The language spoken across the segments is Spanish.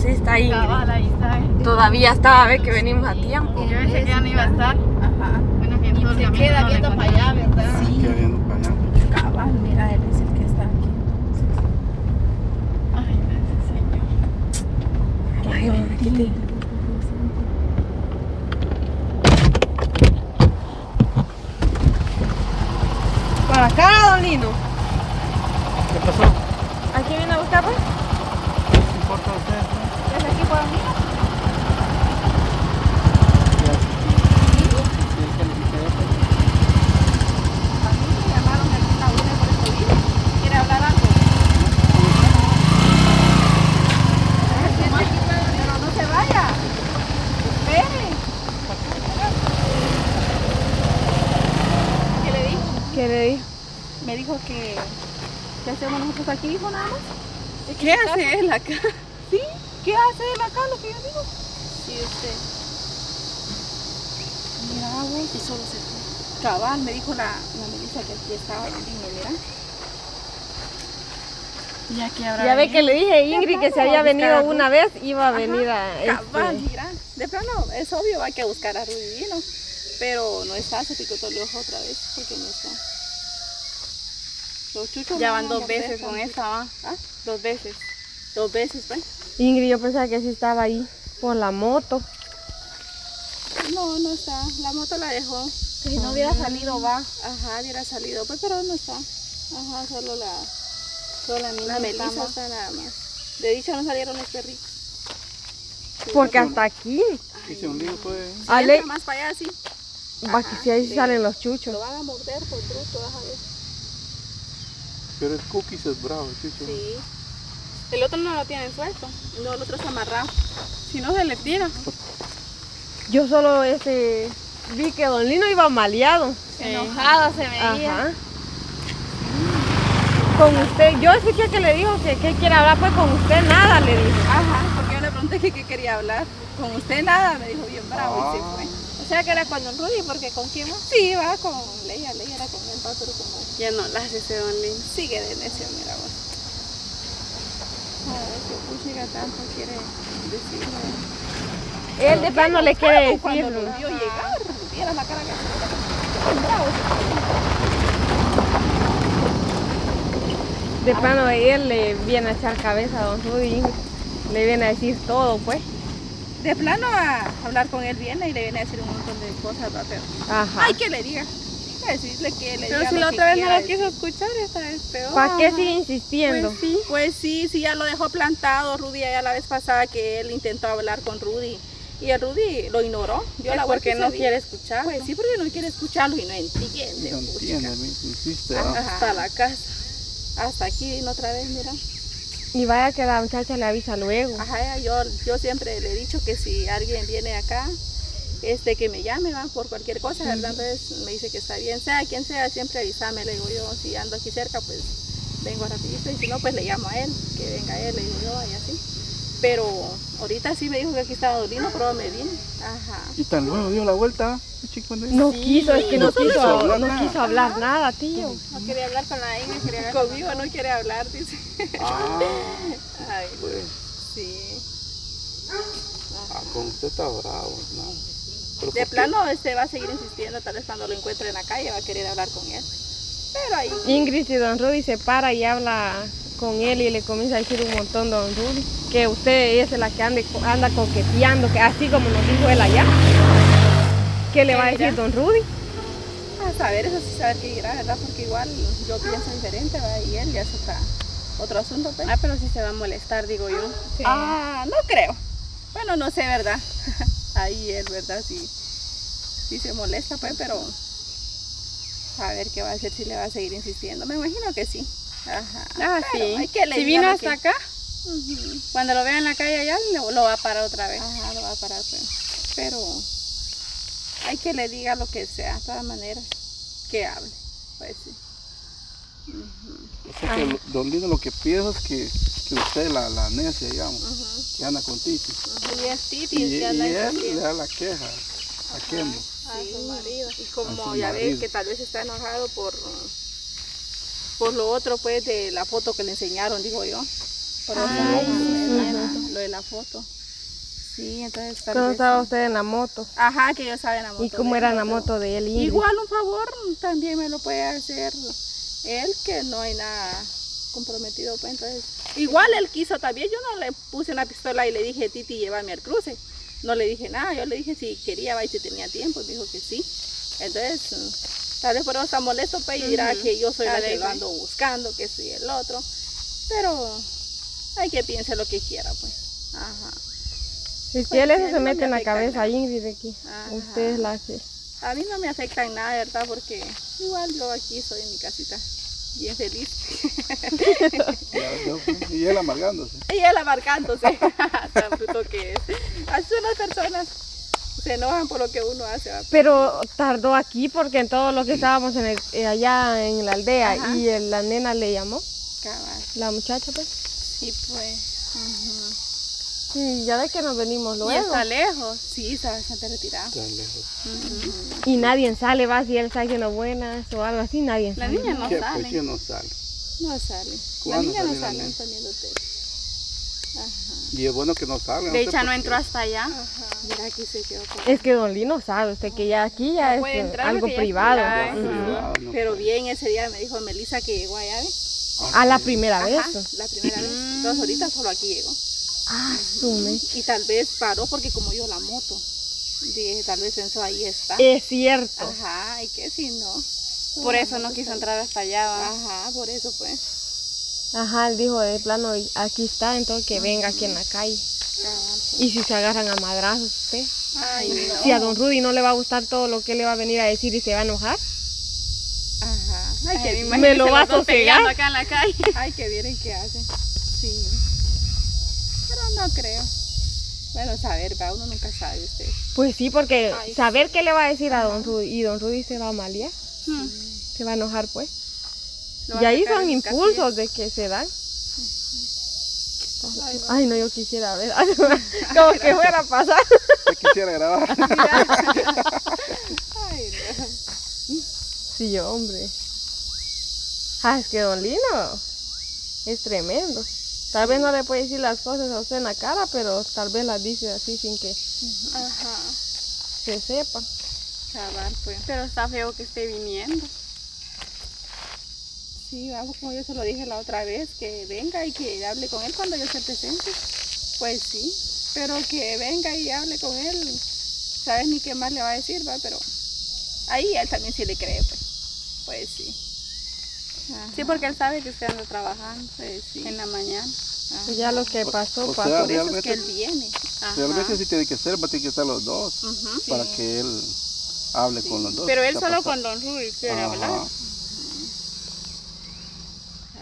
Si está ahí. Cabal, ahí está. ¿eh? Todavía estaba a ver que venimos a tiempo. Yo pensé que ya no iba a estar. Ajá. Bueno, que en todo el Se queda viendo para allá, ¿verdad? Aquí viendo para allá. Cabal, mira, él es el que está aquí. Ay, gracias, Señor. Ay, mamá, ¿qué te- Para acá, don Lino. ¿Qué pasó? ¿Aquí viene a buscar, pues? ¿Qué importa a usted? no? ¿Es aquí en la. ¿Quiere hablar algo? Pero no se vaya. Espere. ¿Qué le dijo? ¿Qué le dijo? Me dijo que... ¿Qué hacemos nosotros aquí, dijo nada más? ¿Qué hace él acá? ¿Qué hace él acá, lo que yo digo? Sí, usted. Mira vos. Y solo se fue. Cabal, me dijo la, la Melissa que aquí estaba el niño, mira. Ya que habrá Ya ve que le dije a Ingrid que se había a venido a una vez, iba a venir a... Cabal, este, mira. De plano, es obvio, hay que buscar a Rudy Vino. Pero no está, se picó todo el ojo otra vez porque no está. Los chuchos Ya van a dos veces con esa, ¿va? ¿Ah? Dos veces. Dos veces, pues. Ingrid, yo pensaba que sí estaba ahí por la moto. No, no está. La moto la dejó. Si no hubiera salido, va. Ajá, hubiera salido, pues, pero no está. Ajá, solo la, Solo la niña la Melissa está está nada más. De dicho no salieron los perritos. Porque hasta aquí. Hice un lío, pues. Ale, más para allá, sí. va que si ahí sí salen los chuchos. Lo van a morder por bruto, vas a ver. Pero el cookies es bravo, chucho. Sí. El otro no lo tienen suelto. No, el otro está amarrado. Si no, se le tira. Yo solo este vi que Don Lino iba maleado. Enojado se veía. Ajá. Con usted, yo escuché que le dijo que, que quiere hablar pues con usted nada, le dijo. Ajá, porque yo le pregunté que qué quería hablar. Con usted nada, me dijo bien bravo y se fue. O sea que era con Don Rudy, porque ¿con quién más? Sí, va con Leia, Leia era con él, pero como Ya no la hace ese Don Lin. sigue de necio, mira vos. Tanto quiere. Él de plano le quiere decir. Cuando lo vio llegar, la cara que. Bravo De plano él le viene a echar cabeza a Don Rudy. Le viene a decir todo pues. De plano a hablar con él viene y le viene a decir un montón de cosas, pero Ajá. ay que le diga. Decirle que le Pero diga si lo la que otra vez no lo quiso escuchar, esta vez peor. ¿Para qué sigue insistiendo? Pues sí. Pues sí, sí, ya lo dejó plantado Rudy allá la vez pasada que él intentó hablar con Rudy y el Rudy lo ignoró. Dio la porque no quiere escuchar. Pues sí, porque no quiere escucharlo y no entiende. No entiende, me insiste. Hasta la casa. Hasta aquí vino otra vez, mira. Y vaya que la muchacha le avisa luego. Ajá, yo, yo siempre le he dicho que si alguien viene acá, este que me llame, van por cualquier cosa, ¿verdad? Entonces me dice que está bien, sea quien sea, siempre avísame, le digo yo, si ando aquí cerca, pues vengo rapidito y si no, pues le llamo a él, que venga él, le digo yo, y así. Pero ahorita sí me dijo que aquí estaba Dolino, pero me vine. Ajá. Y tan luego dio la vuelta, chico. ¿no? No quiso, es que no, no quiso quiso, hablar no quiso hablar nada, tío. No quería hablar con la Ingrid, quería hablar Conmigo no quiere hablar, dice. Ah, Ay, pues. sí. Ah, con usted está bravo, ¿no? ¿Pero De por qué? plano, este va a seguir insistiendo, tal vez cuando lo encuentre en la calle va a querer hablar con él. Pero ahí Ingrid y Don Rudy se para y habla con él y le comienza a decir un montón Don Rudy. Que usted es la que ande- anda coqueteando, que así como nos dijo él allá. ¿Qué le va a decir Don Rudy? A saber, eso sí, saber qué dirá, ¿verdad? Porque igual yo pienso diferente, ¿verdad? Y él ya es otra, otro asunto, pues. Ah, pero sí se va a molestar, digo yo. Ah, no creo. Bueno, no sé, ¿verdad? Ahí él, ¿verdad? Sí, sí se molesta, pues, pero a ver qué va a hacer si le va a seguir insistiendo. Me imagino que sí. Ajá. Ah, Pero sí. hay que le si vino hasta que- acá, cuando lo vea en la calle allá, lo, lo va a parar otra vez. Ajá, lo va a parar, pues. Pero hay que le diga lo que sea, de todas maneras, que hable. Pues sí. O sea que Lino lo que piensa es que, que usted es la, la necia, digamos, que anda con Titi. Y es Titi, Y, el y que anda él le da la queja a Kemo. a su marido. Y como ya ves que tal vez está enojado por, por lo otro, pues, de la foto que le enseñaron, digo yo. Por eso Ay, lo, sí, de la, lo de la foto. Sí, entonces tal Cuando vez estaba usted en la moto. Ajá, que yo estaba en la moto. ¿Y cómo era él, la moto de él? Igual un favor también me lo puede hacer él, que no hay nada comprometido. Pues, entonces, igual él quiso también. Yo no le puse una pistola y le dije, Titi, llévame al cruce. No le dije nada. Yo le dije si quería, va y si tenía tiempo. Dijo que sí. Entonces, mm, tal vez por eso está molesto, pues, y dirá que yo soy la que lo ando buscando, que soy el otro. Pero hay que piense lo que quiera, pues. Ajá. Es Pues que él eso se no mete me en la cabeza. Ingrid, que Ajá. usted es la que... A mí no me afecta en nada, ¿verdad? Porque igual yo aquí estoy en mi casita bien feliz. Y él amargándose. Y él amargándose. Tan bruto que es. Así son las personas. Se enojan por lo que uno hace. Pero tardó aquí porque en todo lo que estábamos en el- eh, allá en la aldea Ajá. y el- la nena le llamó, Cabal. la muchacha pues. Sí, pues. ujú. Sí, ya de que nos venimos Y luego. está lejos. Sí, está bastante retirado. Tan lejos. Y nadie sale, va, si él está haciendo buenas o algo así, nadie La sale. niña no ¿Qué? sale. Pues, ¿quién no sale? No sale. La ¿Cuándo niña no sale la poniendo tele. Y es bueno que no salgan. De hecho, no por entró qué. hasta allá. Mira, aquí se quedó. con- Es que Don Lino sabe usted que ya aquí ya es entrar algo es privado. no Pero bien, ese día me dijo Melissa que llegó allá, ¿ves? A la primera vez. Ajá, la primera vez. Entonces ahorita solo aquí llegó. Ah, sume. Y tal vez paró porque como yo la moto. Dije, tal vez ahí está. Es cierto. Ajá, y que si no. Por eso no quiso entrar hasta allá. ¿va? Ajá, por eso pues. Ajá, él dijo de plano, aquí está, entonces que venga aquí en la calle. Y si se agarran a madrazos usted. Ay, no. Si a Don Rudy no le va a gustar todo lo que le va a venir a decir y se va a enojar. Ajá. Ay, Ay, que, imagínese me lo los va a sosegar. acá en la calle. ay, que vienen qué hacen. Sí. Pero no creo. Bueno, saber, va, uno nunca sabe usted. Pues sí, porque Ay, saber qué le va a decir a Don Rudy y Don Rudy se va a malear, Hmm. se va a enojar pues. Lo Y ahí son impulsos de que se dan. Ay, no. Ay, no, yo quisiera ver. Como que fuera a pasar. Te quisiera grabar. Ay, no. Sí, hombre. Ah, es que Don Lino es tremendo. Tal vez no le puede decir las cosas a usted en la cara, pero tal vez las dice así sin que Ajá. se sepa. Pues. Pero está feo que esté viniendo. Sí, vamos, como yo se lo dije la otra vez, que venga y que hable con él cuando yo esté presente. Pues sí, pero que venga y hable con él. Sabes ni qué más le va a decir, va, pero ahí él también sí le cree, pues. Pues sí. Ajá, Sí, porque él sabe que usted anda trabajando Pues sí. en la mañana. Ajá. Y ya lo que pasó, o pasó. Por eso es que él viene. Ajá. Realmente sí tiene que ser, va a tener que estar los dos. Para que él hable con los dos. Pero él ¿Qué solo con Don Rudy quiere Ajá. hablar.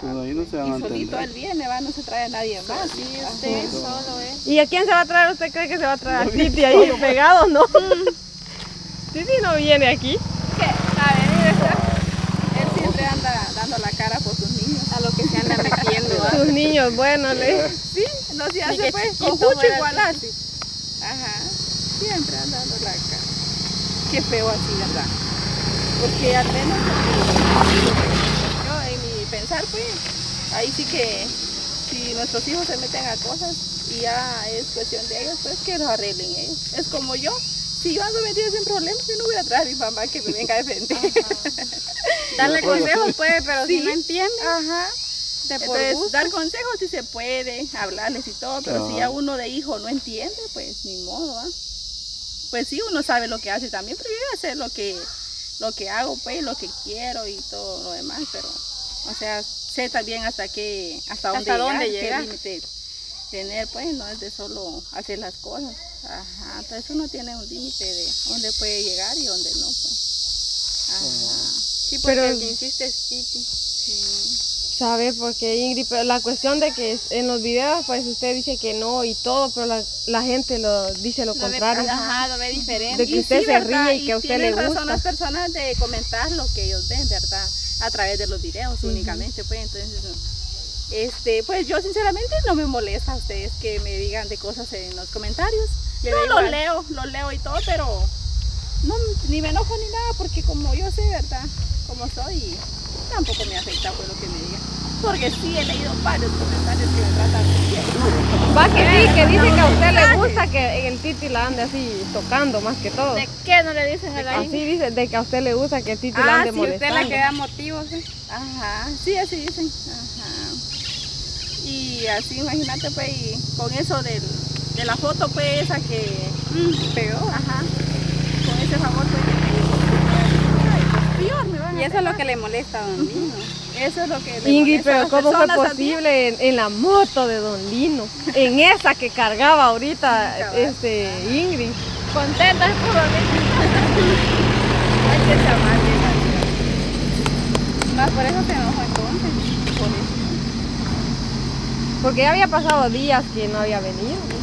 Pues ahí no se van a Y solito entender. él viene, va, no se trae a nadie más. Sí, usted solo es. ¿Y a quién se va a traer? ¿Usted cree que se va a traer a Titi ahí pegado, no? Titi no viene aquí. ¿Qué? A ver, ¿verdad? Él siempre anda dando la cara por sus niños. A lo que se anda metiendo. ¿va? Sus niños, bueno, le... Sí, no se hace pues, con mucho igual así. Ajá, siempre anda dando la cara. Qué feo así, ¿verdad? Porque al menos yo en mi pensar, pues, ahí sí que si nuestros hijos se meten a cosas y ya es cuestión de ellos, pues que lo arreglen ellos. Es como yo, si yo ando metida en problemas, yo no voy a traer a mi mamá que me venga a defender. Darle De consejos puede, pero si no entiende, Ajá. de por Entonces, gusto. dar consejos sí se puede, hablarles y todo, pero si ya uno de hijo no entiende, pues ni modo, ¿va? Pues sí, uno sabe lo que hace también, pero yo ya sé lo que, lo que hago, pues, lo que quiero y todo lo demás, pero, o sea, sé también hasta qué, hasta dónde Hasta llegar, dónde qué límite tener, pues, no es de solo hacer las cosas. Ajá, entonces uno tiene un límite de dónde puede llegar y dónde no, pues. Ajá. Sí, porque Pero- el que insiste es Titi. Sabe, porque Ingrid, pero la cuestión de que en los videos, pues usted dice que no y todo, pero la, la gente lo dice lo Lo ve- contrario. Ajá, lo ve diferente. De que usted se ¿verdad? ríe y que a usted le tienen razón gusta. las personas de comentar lo que ellos ven, ¿verdad? A través de los videos únicamente, pues entonces, este, pues yo sinceramente no me molesta a ustedes que me digan de cosas en los comentarios. Yo da los leo, los leo y todo, pero no, ni me enojo ni nada, porque como yo sé, ¿verdad? Como soy, tampoco me afecta pues lo que me digan. porque sí he leído varios comentarios que me tratan bien. Va que sí, que dice que a usted le gusta que el Titi la ande así tocando más que todo. ¿De qué no le dicen a la Así dice, de que a usted le gusta que el Titi la Ah, ande si usted es la molestando. que da motivos, ¿eh? Ajá, sí, así dicen. Ajá. Y así, imagínate, pues, y con eso del, de la foto, pues, esa que mm, pegó, ajá, con ese favor, pues, que me dijo, ay, peor me van a Y eso es lo que le molesta a don Lino. Eso es lo que le Ingrid, molesta a pero las ¿cómo fue posible en, en la moto de Don Lino? En esa que cargaba ahorita este, Ingrid. Contenta por don Lino. Hay que llamar bien Más por eso se enojó entonces. Por eso. Porque ya había pasado días que no había venido.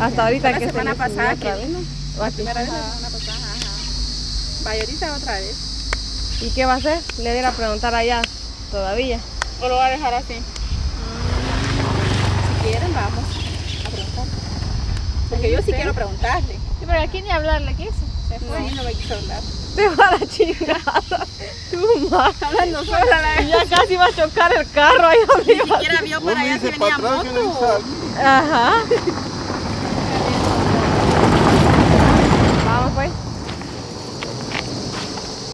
Hasta ahorita la que semana se pasada otra que vez. vino. ¿O aquí? Primera vez la semana pasada, ajá. Vaya ahorita otra vez. ¿Y qué va a hacer? Le voy a ir a preguntar allá todavía. ¿O lo va a dejar así? Si quieren, vamos a preguntar. Porque yo sí quiero preguntarle. Sí, pero aquí ni hablarle quiso. Se fue y no me quiso hablar. Te va a la chingada. Tu madre. Hablando sola la Ya casi va a chocar el carro ahí Ni arriba. siquiera vio para allá si venía moto. Ajá.